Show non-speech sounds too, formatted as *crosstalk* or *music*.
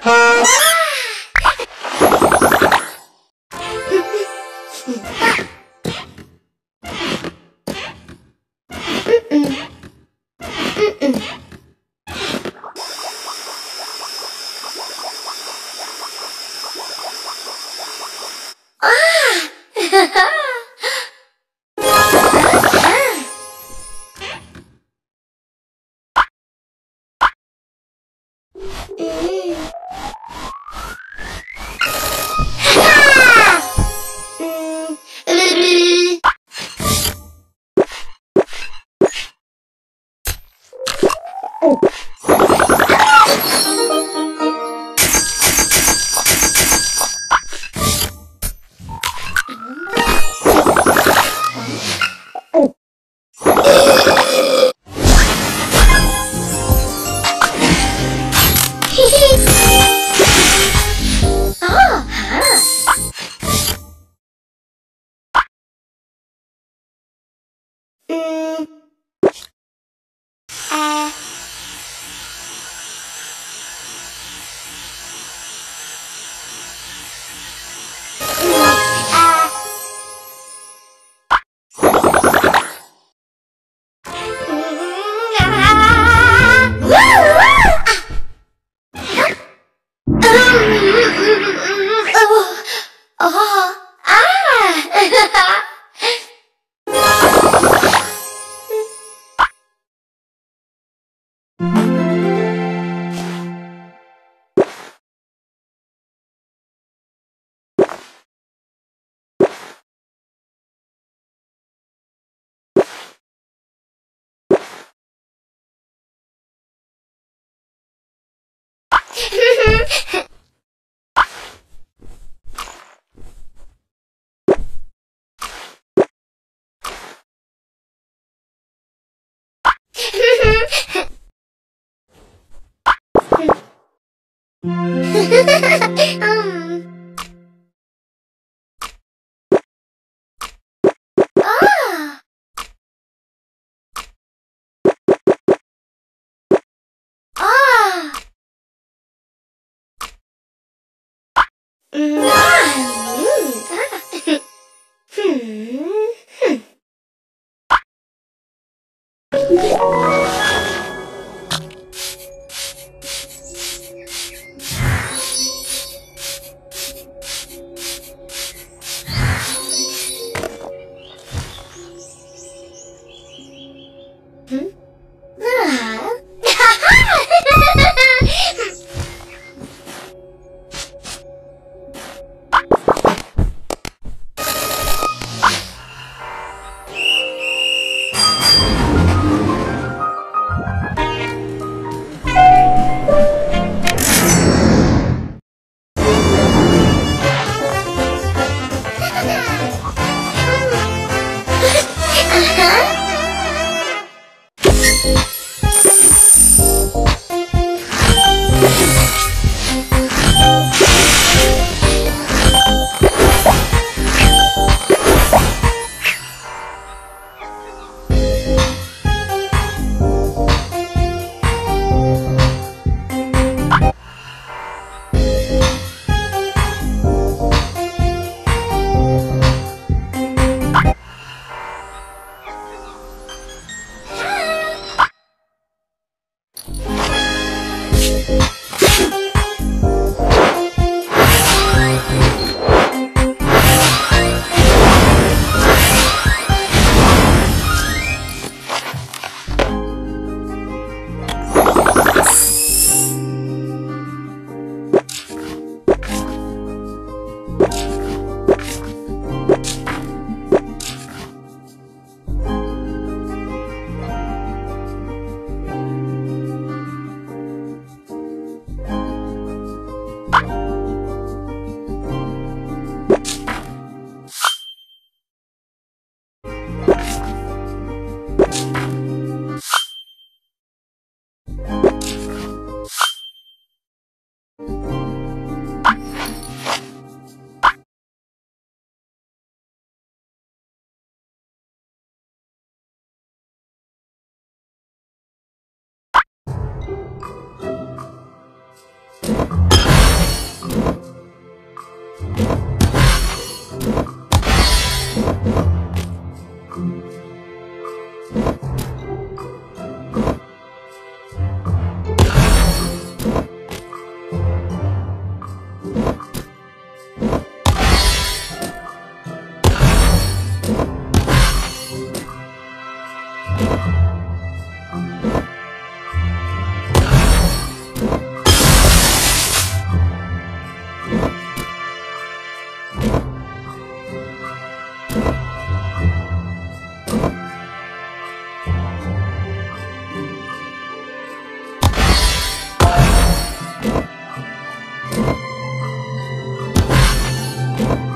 *laughs* 음. 嗯哈哈哈哈嗯 Hmm? you